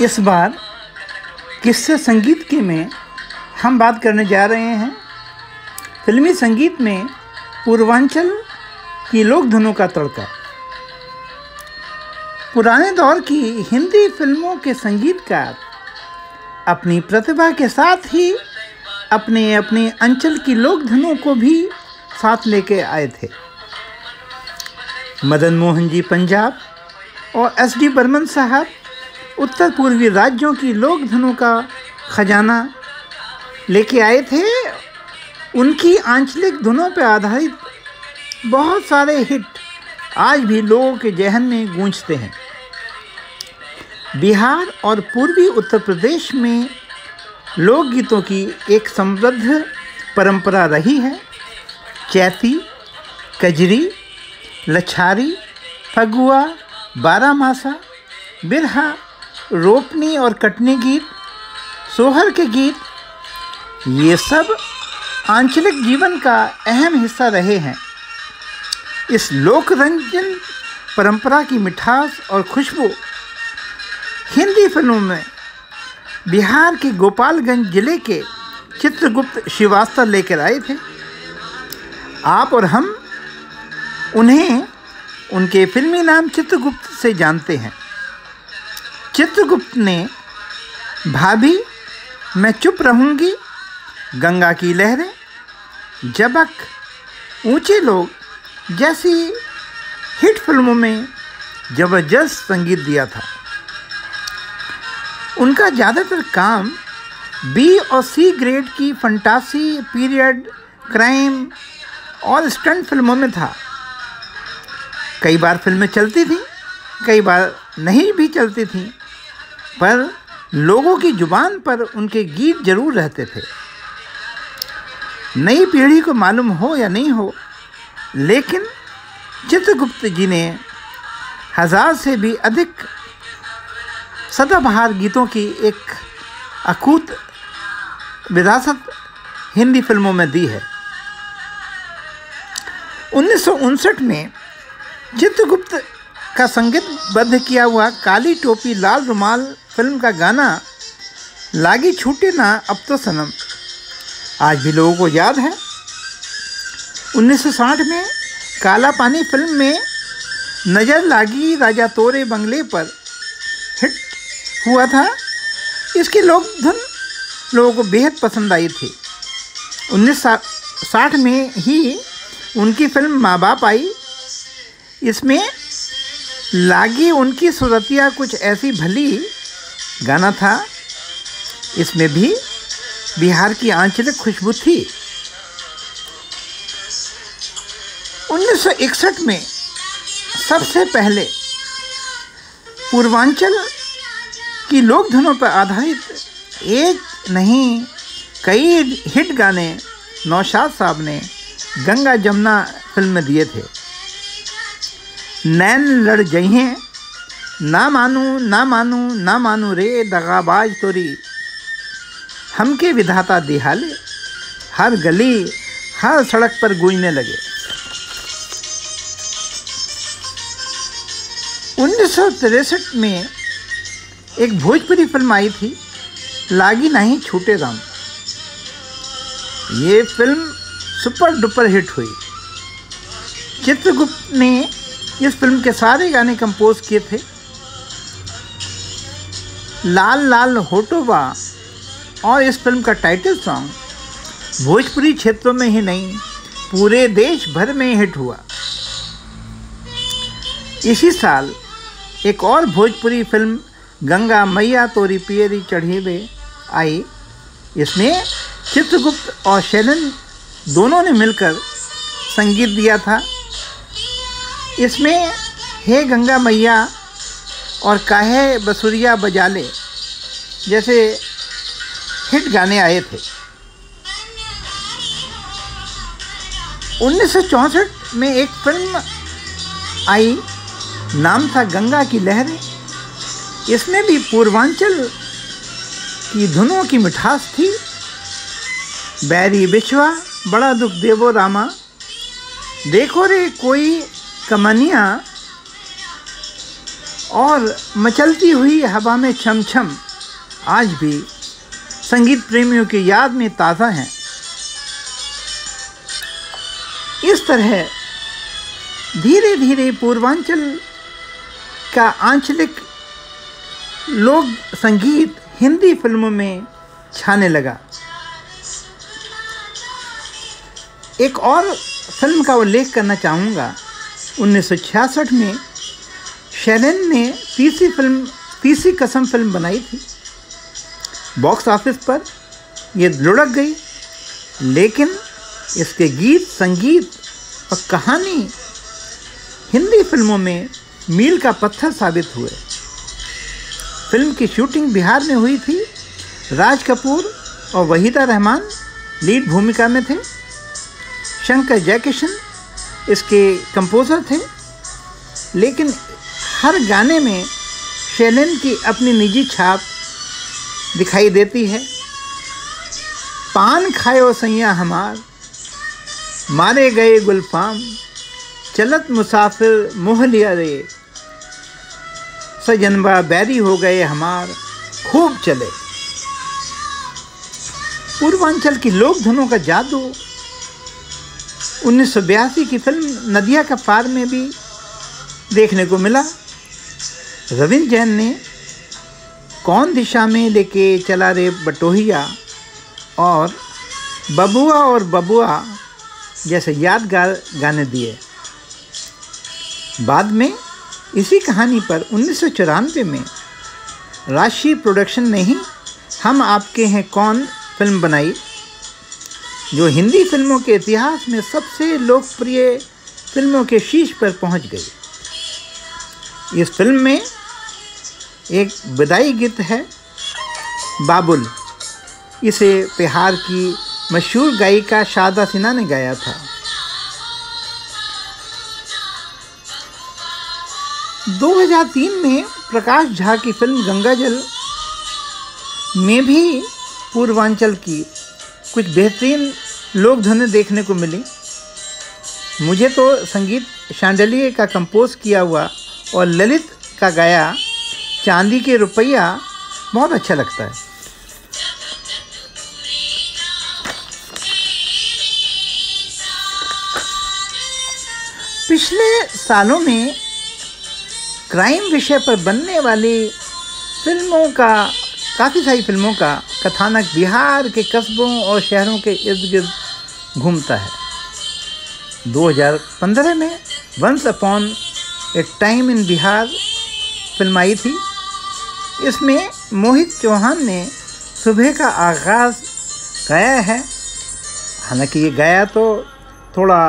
इस बार किस्से संगीत के में हम बात करने जा रहे हैं? फिल्मी संगीत में पूर्वांचल की लोक धुनों का तड़का। पुराने दौर की हिंदी फ़िल्मों के संगीतकार अपनी प्रतिभा के साथ ही अपने अपने अंचल की लोक धुनों को भी साथ लेके आए थे। मदन मोहन जी पंजाब और एस डी बर्मन साहब उत्तर पूर्वी राज्यों की लोक धनों का खजाना लेके आए थे। उनकी आंचलिक धुनों पर आधारित बहुत सारे हिट आज भी लोगों के जहन में गूंजते हैं। बिहार और पूर्वी उत्तर प्रदेश में लोकगीतों की एक समृद्ध परंपरा रही है। चैती, कजरी, लछारी, फगुआ, बारामासा, बिरहा रोपनी और कटनी गीत, सोहर के गीत, ये सब आंचलिक जीवन का अहम हिस्सा रहे हैं। इस लोक रंजन परंपरा की मिठास और खुशबू हिंदी फ़िल्मों में बिहार के गोपालगंज ज़िले के चित्रगुप्त श्रीवास्तव लेकर आए थे। आप और हम उन्हें उनके फिल्मी नाम चित्रगुप्त से जानते हैं। चित्रगुप्त ने भाभी, मैं चुप रहूँगी, गंगा की लहरें जबक ऊँचे लोग जैसी हिट फ़िल्मों में ज़बरदस्त संगीत दिया था। उनका ज़्यादातर काम बी और सी ग्रेड की फंटासी पीरियड क्राइम और स्टंट फ़िल्मों में था। कई बार फ़िल्में चलती थी, कई बार नहीं भी चलती थी। पर लोगों की ज़ुबान पर उनके गीत ज़रूर रहते थे। नई पीढ़ी को मालूम हो या नहीं हो, लेकिन चित्रगुप्त जी ने हज़ार से भी अधिक सदाबहार गीतों की एक अकूत विरासत हिंदी फ़िल्मों में दी है। उन्नीस सौ उनसठ में चित्रगुप्त का संगीत बद्ध किया हुआ काली टोपी, लाल रुमाल, फ़िल्म का गाना, लागी छूटे ना, अब तो सनम। आज भी लोगों को याद है। 1960 में काला पानी फ़िल्म में नज़र लागी राजा तोरे बंगले पर। हिट हुआ था। इसकी लोक धुन लोगों को बेहद पसंद आई थी। उन्नीस साठ में ही उनकी फ़िल्म माँ बाप आई। इसमें लागी उनकी सूरतिया कुछ ऐसी भली गाना था। इसमें भी बिहार की आंचलिक खुशबू थी। 1961 में सबसे पहले पूर्वांचल की लोक धुनों पर आधारित एक नहीं, कई हिट गाने नौशाद साहब ने गंगा जमुना फ़िल्म में दिए थे। नैन लड़ जइहें ना मानू ना मानू ना मानू रे दगाबाज तोरी। हमके विधाता दिहाले, हर गली, हर सड़क पर गूंजने लगे। उन्नीस में एक भोजपुरी फ़िल्म आई थी, लागी नहीं छूटे राम। ये फ़िल्म सुपर डुपर हिट हुई। चित्रगुप्त ने इस फ़िल्म के सारे गाने कंपोज किए थे। लाल लाल होटोबा और इस फ़िल्म का टाइटल सॉन्ग भोजपुरी क्षेत्रों में ही नहीं, पूरे देश भर में हिट हुआ। इसी साल एक और भोजपुरी फ़िल्म, गंगा मैया तोरी पियरी चढ़ीवे, आई। इसमें चित्रगुप्त और शैलन दोनों ने मिलकर संगीत दिया था। इसमें, हे गंगा मैया, और काहे बसुरिया बजाले जैसे हिट गाने आए थे। उन्नीस में एक फ़िल्म आई, नाम था गंगा की लहरें। इसमें भी पूर्वांचल की धुनों की मिठास थी। बैरी बिछवा, बड़ा दुख देवो रामा। देखो रे कोई कमनिया और मचलती हुई हवा में छम छम आज भी संगीत प्रेमियों की याद में ताज़ा हैं। इस तरह धीरे धीरे पूर्वांचल का आंचलिक लोक संगीत हिंदी फ़िल्मों में छाने लगा। एक और फ़िल्म का उल्लेख करना चाहूँगा। 1966 में शैलन ने तीसरी फ़िल्म, तीसरी कसम फ़िल्म बनाई थी। बॉक्स ऑफ़िस पर ये लुढ़क गई, लेकिन इसके गीत, संगीत और कहानी हिंदी फ़िल्मों में मील का पत्थर साबित हुए। फ़िल्म की शूटिंग बिहार में हुई थी। राज कपूर और वहीदा रहमान लीड भूमिका में थे। शंकर जयकिशन इसके कंपोज़र थे, लेकिन हर गाने में शैलन की अपनी निजी छाप दिखाई देती है। पान खायो सैया हमार, मारे गए गुलफाम, चलत मुसाफिर मोह लिया रे। सजनबा बैरी हो गए हमार, खूब चले। पूर्वांचल की लोक धनों का जादू उन्नीस सौ बयासी की फ़िल्म नदिया का पार में भी देखने को मिला। रविंद्र जैन ने कौन दिशा में लेके चला रे बटोहिया और बबुआ और बबुआ जैसे यादगार गाने दिए। बाद में इसी कहानी पर उन्नीस सौ चौरानवे में राशि प्रोडक्शन ने ही हम आपके हैं कौन फ़िल्म बनाई जो हिंदी फ़िल्मों के इतिहास में सबसे लोकप्रिय फ़िल्मों के शीर्ष पर पहुँच गई इस फ़िल्म में एक विदाई गीत है, बाबुल। इसे बिहार की मशहूर गायिका शारदा सिन्हा ने गाया था। दो हज़ार तीन में प्रकाश झा की फ़िल्म गंगाजल में भी पूर्वांचल की कुछ बेहतरीन लोक धुनें देखने को मिली। मुझे तो संगीत शांडलिए का कंपोज किया हुआ और ललित का गाया चांदी के रुपया बहुत अच्छा लगता है। पिछले सालों में क्राइम विषय पर बनने वाली फ़िल्मों का, काफ़ी सारी फ़िल्मों का कथानक बिहार के कस्बों और शहरों के इर्द गिर्द घूमता है। 2015 में once upon a time in Bihar film आई थी। इसमें मोहित चौहान ने सुबह का आगाज़ गाया है। हालाँकि ये गाया तो थोड़ा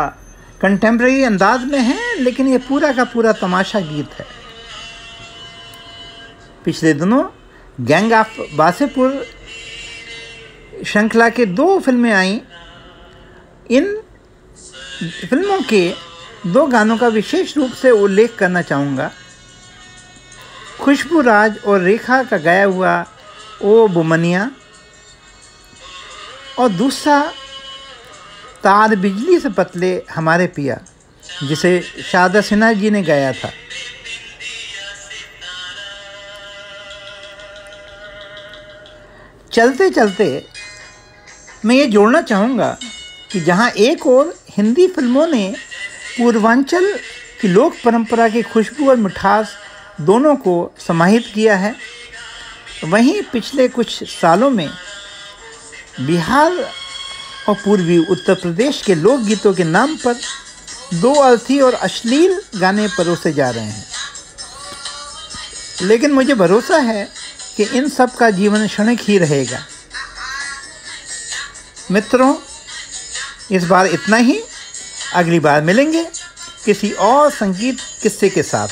कंटेम्प्रेरी अंदाज में है, लेकिन ये पूरा का पूरा तमाशा गीत है। पिछले दिनों गैंग ऑफ़ बासेपुर श्रृंखला के दो फ़िल्में आईं। इन फ़िल्मों के दो गानों का विशेष रूप से उल्लेख करना चाहूँगा। खुशबू राज और रेखा का गाया हुआ ओ बुमनिया और दूसरा तार बिजली से पतले हमारे पिया, जिसे शारदा सिन्हा जी ने गाया था। चलते चलते मैं ये जोड़ना चाहूँगा कि जहाँ एक और हिंदी फ़िल्मों ने पूर्वांचल की लोक परंपरा की खुशबू और मिठास दोनों को समाहित किया है, वहीं पिछले कुछ सालों में बिहार और पूर्वी उत्तर प्रदेश के लोकगीतों के नाम पर दो अर्थी और अश्लील गाने परोसे जा रहे हैं। लेकिन मुझे भरोसा है कि इन सब का जीवन क्षणिक ही रहेगा। मित्रों इस बार इतना ही। अगली बार मिलेंगे किसी और संगीत किस्से के साथ।